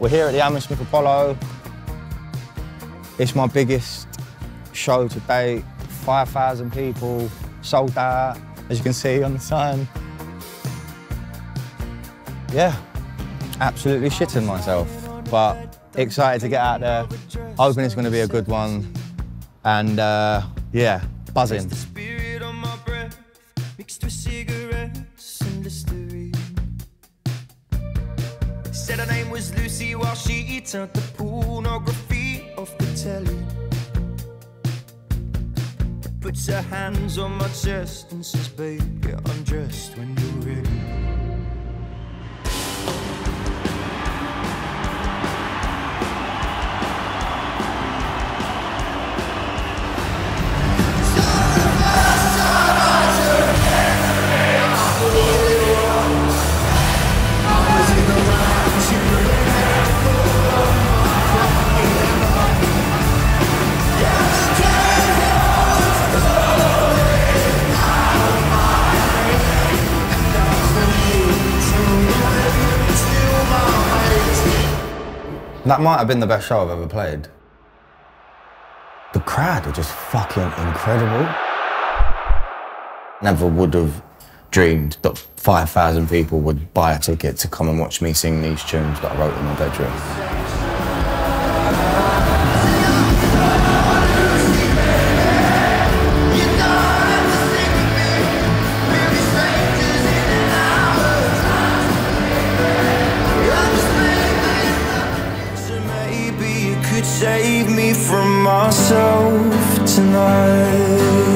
We're here at the Hammersmith Apollo. It's my biggest show to date. 5,000 people, sold out, as you can see on the sign. Yeah, absolutely shitting myself, but excited to get out there. Hoping it's going to be a good one. And uh, yeah, buzzing. Said her name was Lucy while she turned the pornography off the telly. Puts her hands on my chest and says, Babe, get undressed when you're ready. That might have been the best show I've ever played. The crowd were just fucking incredible. Never would have dreamed that 5,000 people would buy a ticket to come and watch me sing these tunes that I wrote in my bedroom. Save me from myself tonight.